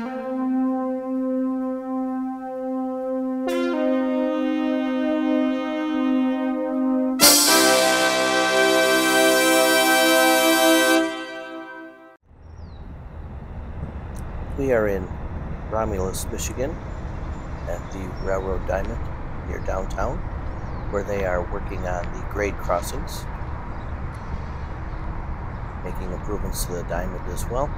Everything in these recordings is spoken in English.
We are in Romulus, Michigan at the Railroad Diamond near downtown where they are working on the grade crossings, making improvements to the diamond as well.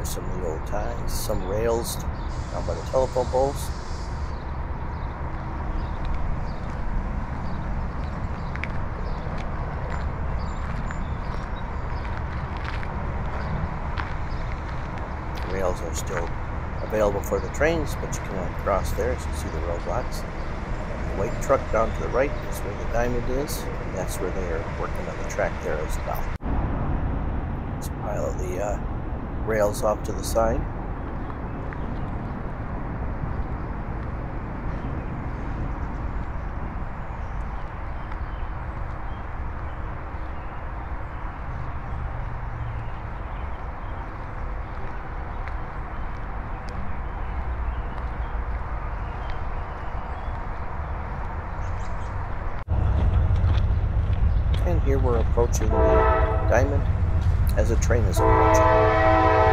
There's some the old ties, some rails down by the telephone poles. rails are still available for the trains, but you cannot cross there as you see the roadblocks. The white truck down to the right is where the diamond is, and that's where they are working on the track there as well. Let's pile the uh, rails off to the side. And here we're approaching the diamond as a train is approaching.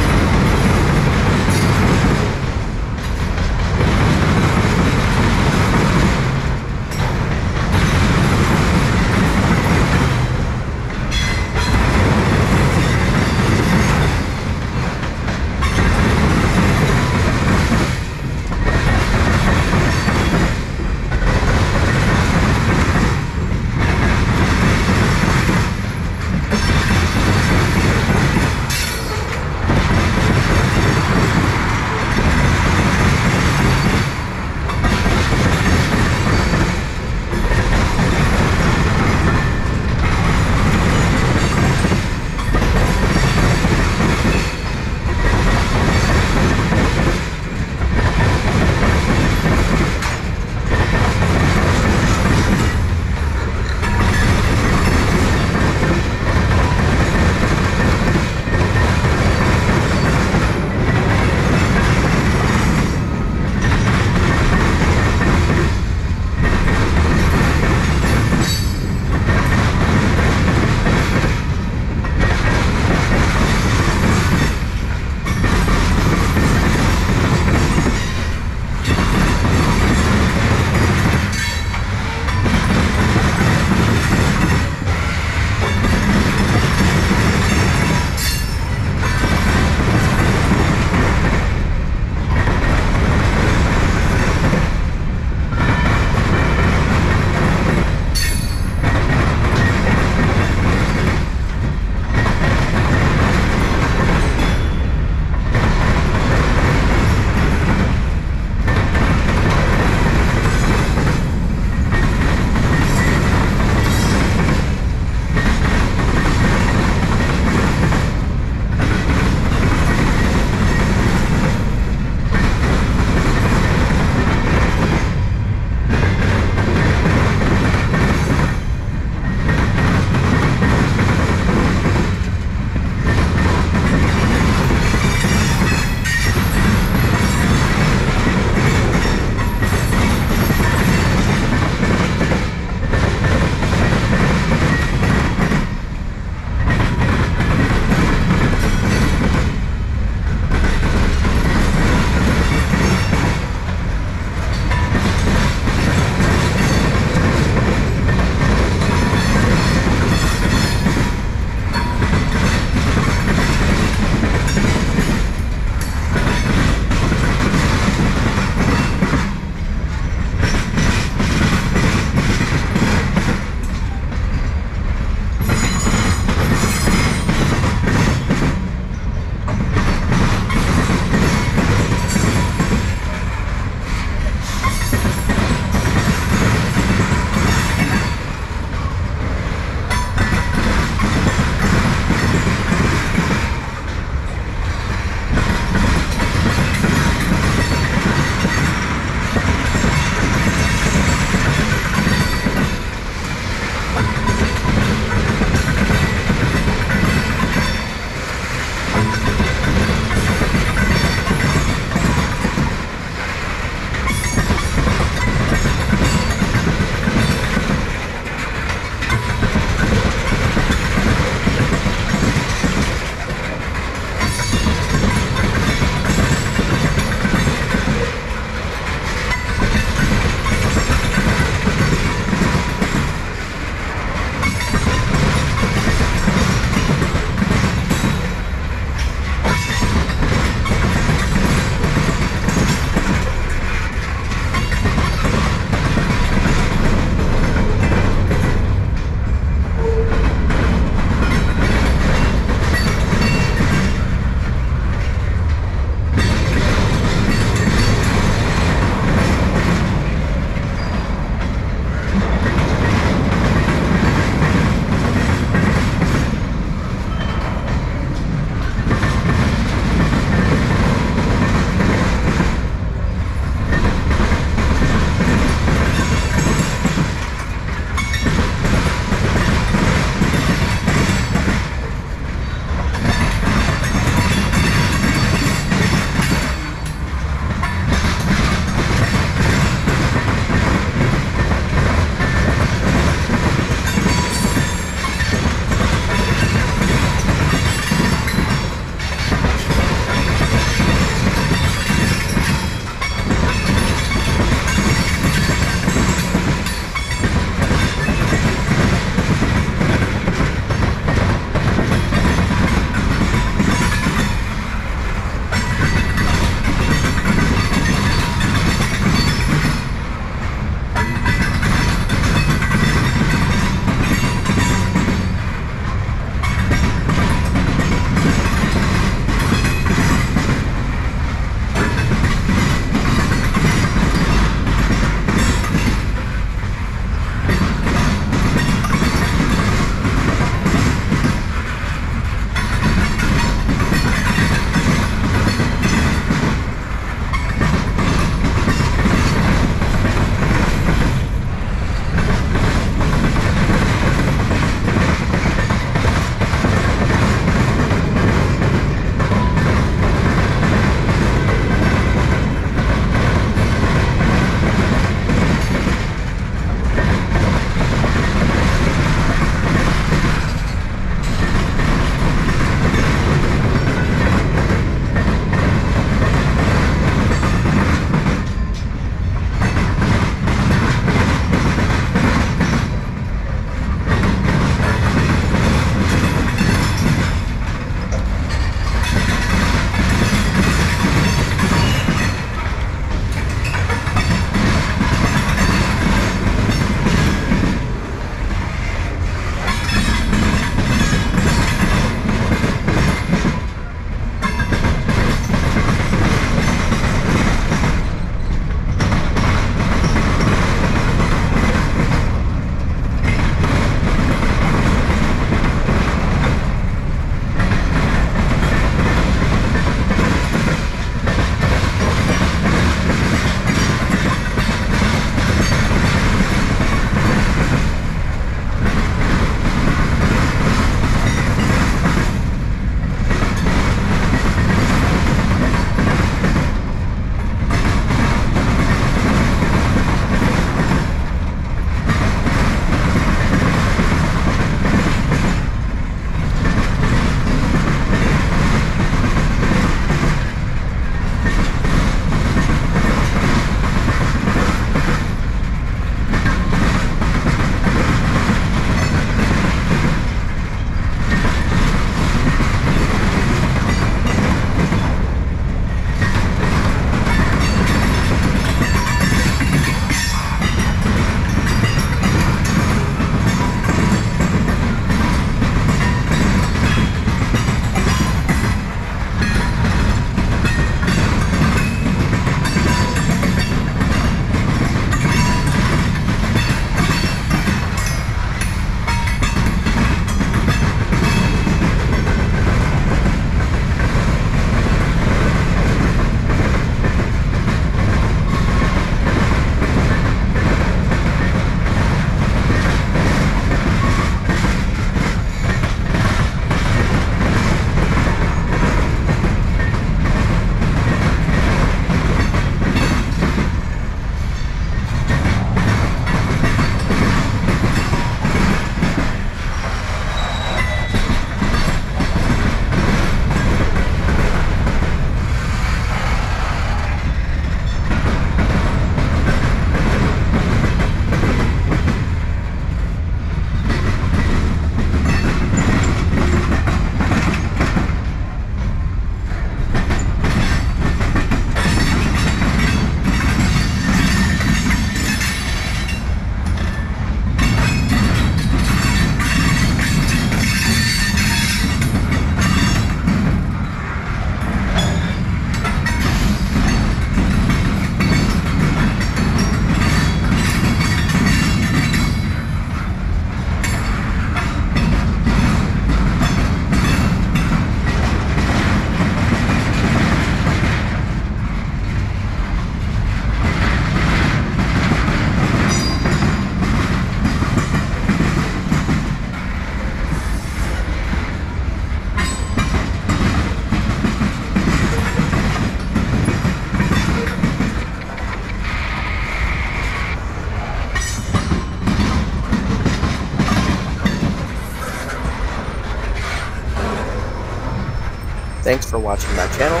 Thanks for watching my channel.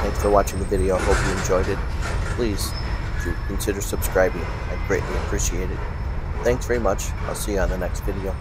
Thanks for watching the video. Hope you enjoyed it. Please consider subscribing. I'd greatly appreciate it. Thanks very much. I'll see you on the next video.